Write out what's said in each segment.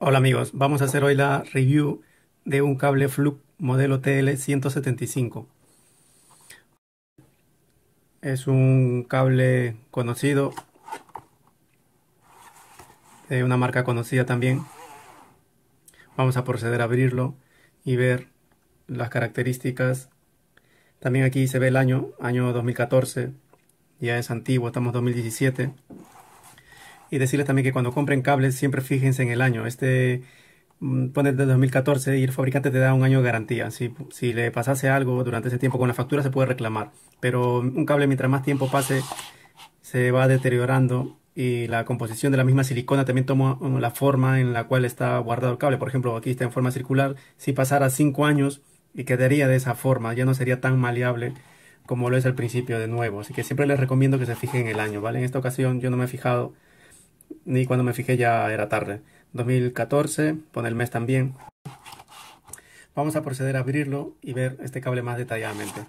Hola amigos, vamos a hacer hoy la review de un cable Fluke modelo TL175. Es un cable conocido, de una marca conocida también. Vamos a proceder a abrirlo y ver las características. También aquí se ve el año, año 2014, ya es antiguo, estamos 2017 y decirles también que cuando compren cables siempre fíjense en el año. Este mm, pone de 2014 y el fabricante te da un año de garantía. Si, si le pasase algo durante ese tiempo con la factura se puede reclamar. Pero un cable mientras más tiempo pase se va deteriorando y la composición de la misma silicona también toma la forma en la cual está guardado el cable. Por ejemplo, aquí está en forma circular. Si pasara 5 años y quedaría de esa forma, ya no sería tan maleable como lo es al principio de nuevo. Así que siempre les recomiendo que se fijen en el año, ¿vale? En esta ocasión yo no me he fijado ni cuando me fijé ya era tarde. 2014, pone el mes también. Vamos a proceder a abrirlo y ver este cable más detalladamente.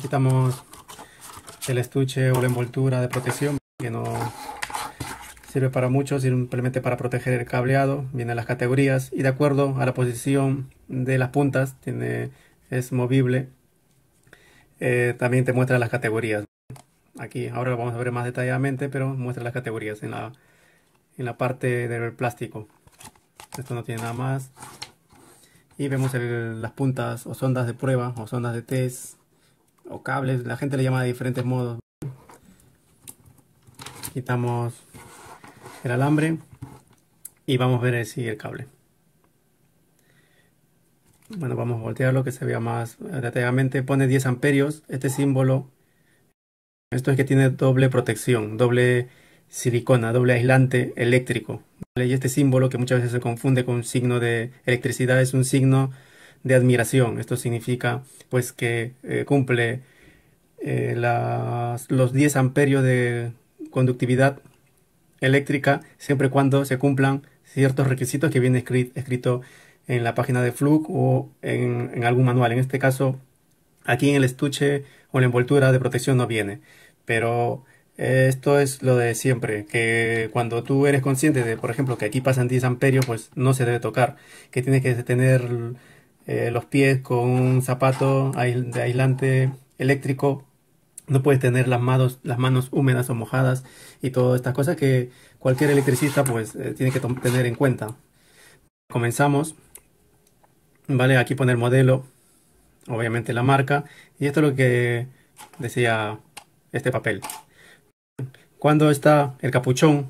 Quitamos el estuche o la envoltura de protección que no Sirve para mucho, simplemente para proteger el cableado. Vienen las categorías y de acuerdo a la posición de las puntas, tiene, es movible. Eh, también te muestra las categorías. Aquí, ahora vamos a ver más detalladamente, pero muestra las categorías en la, en la parte del plástico. Esto no tiene nada más. Y vemos las puntas o sondas de prueba o sondas de test o cables. La gente le llama de diferentes modos. Quitamos el alambre y vamos a ver si el cable. Bueno, vamos a voltearlo que se vea más detalladamente. Pone 10 amperios. Este símbolo, esto es que tiene doble protección, doble silicona, doble aislante eléctrico. Y este símbolo que muchas veces se confunde con un signo de electricidad es un signo de admiración. Esto significa pues que eh, cumple eh, los 10 amperios de conductividad eléctrica siempre y cuando se cumplan ciertos requisitos que viene escrito en la página de Fluke o en, algún manual. En este caso, aquí en el estuche o la envoltura de protección no viene. Pero esto es lo de siempre, que cuando tú eres consciente de, por ejemplo, que aquí pasan 10 amperios, pues no se debe tocar, que tienes que tener eh, los pies con un zapato de aislante eléctrico no puedes tener las manos, las manos húmedas o mojadas y todas estas cosas que cualquier electricista pues eh, tiene que tener en cuenta. Comenzamos, vale, aquí poner modelo, obviamente la marca y esto es lo que decía este papel. Cuando está el capuchón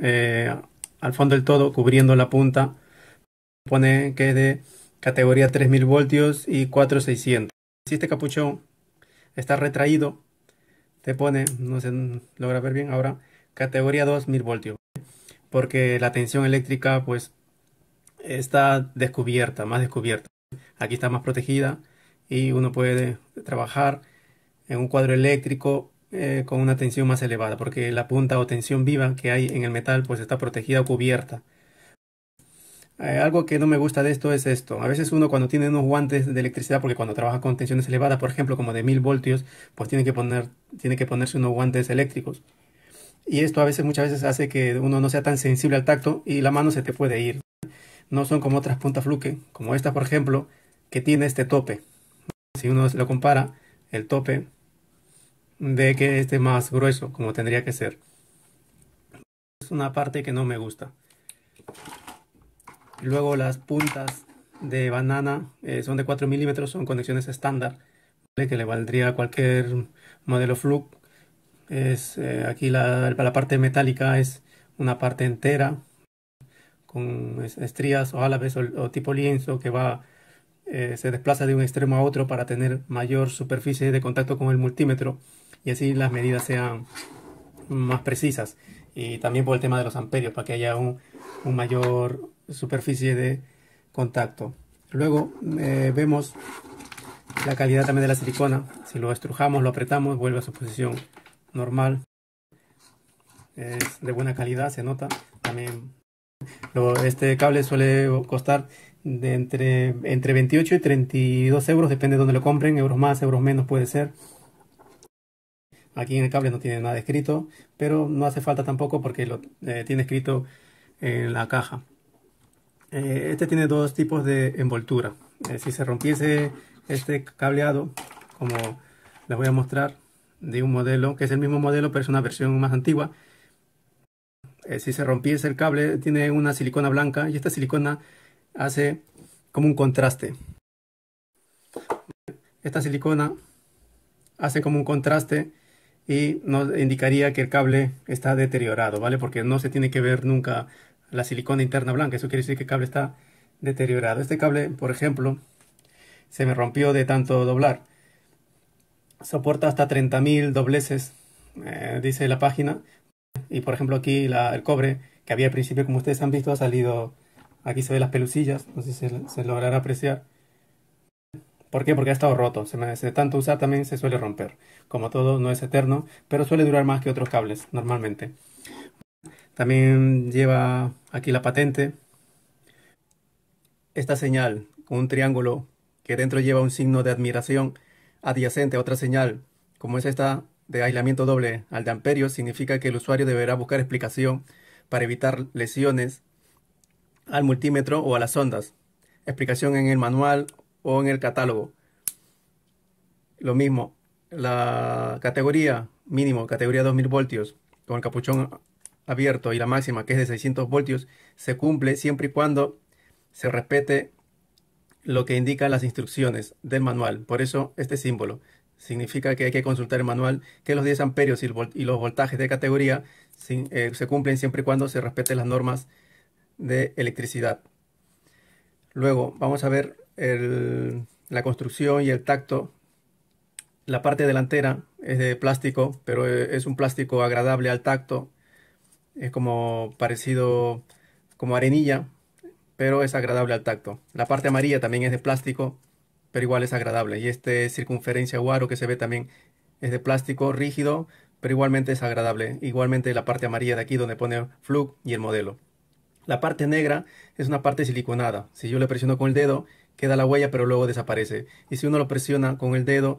eh, al fondo del todo cubriendo la punta, pone que es de categoría 3000 voltios y 4600. Si este capuchón está retraído, te pone, no se logra ver bien ahora, categoría 2 1000 voltios. Porque la tensión eléctrica pues está descubierta, más descubierta. Aquí está más protegida y uno puede trabajar en un cuadro eléctrico eh, con una tensión más elevada porque la punta o tensión viva que hay en el metal pues está protegida o cubierta. Eh, algo que no me gusta de esto es esto. A veces uno cuando tiene unos guantes de electricidad, porque cuando trabaja con tensiones elevadas, por ejemplo, como de 1000 voltios, pues tiene que, poner, tiene que ponerse unos guantes eléctricos. Y esto a veces, muchas veces hace que uno no sea tan sensible al tacto y la mano se te puede ir. No son como otras puntas fluke, como esta, por ejemplo, que tiene este tope. Si uno se lo compara, el tope ve que este más grueso, como tendría que ser. Es una parte que no me gusta. Luego las puntas de banana eh, son de 4 milímetros, son conexiones estándar, que le valdría a cualquier modelo Fluke. Es, eh, aquí la, la, parte metálica es una parte entera con estrías o álabes o, tipo lienzo que va eh, se desplaza de un extremo a otro para tener mayor superficie de contacto con el multímetro y así las medidas sean más precisas y también por el tema de los amperios para que haya un, un mayor superficie de contacto. Luego eh, vemos la calidad también de la silicona. Si lo estrujamos, lo apretamos, vuelve a su posición normal. Es de buena calidad, se nota. También Este cable suele costar de entre, entre 28 y 32 euros, depende de donde lo compren, euros más, euros menos puede ser. Aquí en el cable no tiene nada escrito, pero no hace falta tampoco porque lo eh, tiene escrito en la caja. Eh, este tiene dos tipos de envoltura. Eh, si se rompiese este cableado, como les voy a mostrar, de un modelo que es el mismo modelo, pero es una versión más antigua. si se rompiese el cable, tiene una silicona blanca y esta silicona hace como un contraste. Esta silicona hace como un contraste y nos indicaría que el cable está deteriorado, ¿vale? Porque no se tiene que ver nunca la silicona interna blanca, eso quiere decir que el cable está deteriorado. Este cable, por ejemplo, se me rompió de tanto doblar. Soporta hasta 30.000 dobleces, eh, dice la página. Y por ejemplo aquí el cobre que había al principio, como ustedes han visto, ha salido, aquí se ve las pelucillas, no sé si se, se logrará apreciar. ¿Por qué? Porque ha estado roto. Se me, de tanto usar también se suele romper. Como todo, no es eterno, pero suele durar más que otros cables, normalmente. También lleva aquí la patente. Esta señal con un triángulo que dentro lleva un signo de admiración adyacente a otra señal, como es esta de aislamiento doble al de amperios, significa que el usuario deberá buscar explicación para evitar lesiones al multímetro o a las ondas. Explicación en el manual o en el catálogo. Lo mismo, la categoría mínimo, categoría 2000 voltios, con el capuchón abierto y la máxima que es de 600 voltios, se cumple siempre y cuando se respete lo que indican las instrucciones del manual. Por eso este símbolo significa que hay que consultar el manual, que los 10 amperios y, los voltajes de categoría eh, se cumplen siempre y cuando se respeten las normas de electricidad. Luego vamos a ver la construcción y el tacto. La parte delantera es de plástico, pero e, es un plástico agradable al tacto. Es como parecido como arenilla, pero es agradable al tacto. La parte amarilla también es de plástico, pero igual es agradable. Y este circunferencia guaro que se ve también es de plástico rígido, pero igualmente es agradable. Igualmente la parte amarilla de aquí donde pone Flug y el modelo. La parte negra es una parte siliconada. Si yo le presiono con el dedo, queda la huella pero luego desaparece. Y si uno lo presiona con el dedo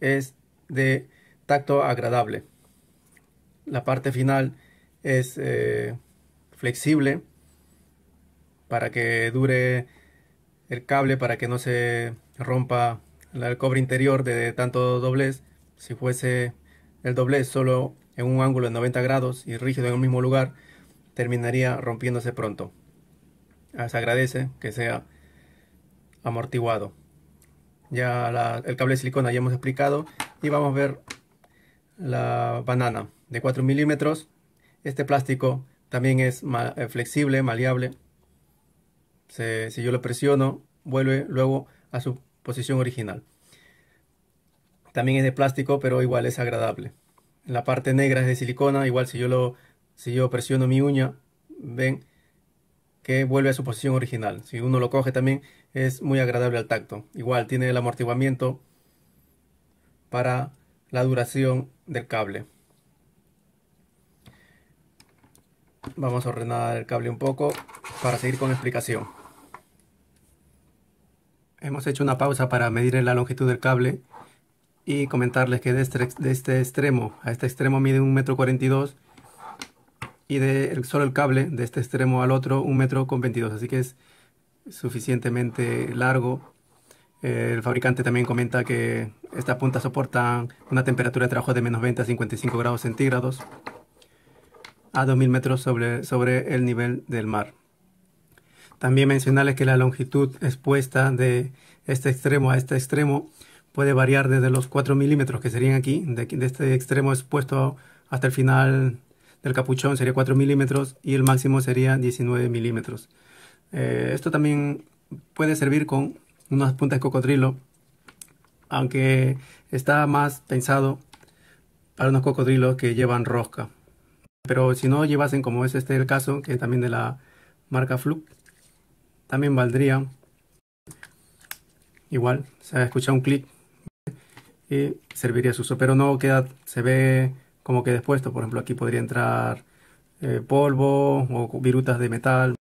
es de tacto agradable. La parte final es eh, flexible para que dure el cable, para que no se rompa el cobre interior de tanto doblez. Si fuese el doblez solo en un ángulo de 90 grados y rígido en el mismo lugar, terminaría rompiéndose pronto. Ah, se agradece que sea amortiguado. Ya el cable de silicona ya hemos explicado y vamos a ver la banana de 4 milímetros. Este plástico también es eh, flexible, maleable. si yo lo presiono, vuelve luego a su posición original. También es de plástico, pero igual es agradable. La parte negra es de silicona, igual si yo lo si yo presiono mi uña, ven que vuelve a su posición original. Si uno lo coge también es muy agradable al tacto. Igual tiene el amortiguamiento para la duración del cable. Vamos a ordenar el cable un poco para seguir con la explicación. Hemos hecho una pausa para medir la longitud del cable y comentarles que de este, de este extremo a este extremo mide un metro cuarenta y de solo el cable de este extremo al otro un metro con 22 así que es suficientemente largo. El fabricante también comenta que estas puntas soportan una temperatura de trabajo de menos 20 a 55 grados centígrados a 2000 metros sobre, sobre el nivel del mar. También mencionarles que la longitud expuesta de este extremo a este extremo puede variar desde los 4 milímetros que serían aquí, de, este extremo expuesto hasta el final del capuchón sería 4 milímetros y el máximo sería 19 milímetros. Eh, esto también puede servir con unas puntas de cocodrilo, aunque está más pensado para unos cocodrilos que llevan rosca. Pero si no llevasen, como es este el caso, que también de la marca Fluke, también valdría igual, se escucha un clic y serviría su uso, pero no queda, se ve como que después, por ejemplo, aquí podría entrar eh, polvo o virutas de metal.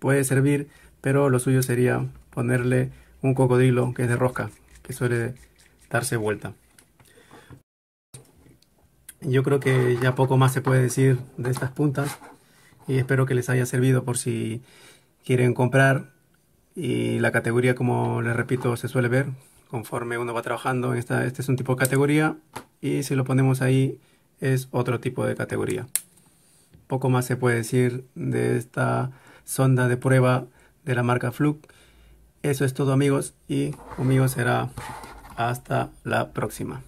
Puede servir, pero lo suyo sería ponerle un cocodrilo que es de rosca, que suele darse vuelta. Yo creo que ya poco más se puede decir de estas puntas y espero que les haya servido por si quieren comprar. Y la categoría como les repito se suele ver conforme uno va trabajando. En esta, este es un tipo de categoría y si lo ponemos ahí es otro tipo de categoría. Poco más se puede decir de esta sonda de prueba de la marca Fluke. Eso es todo amigos y conmigo será hasta la próxima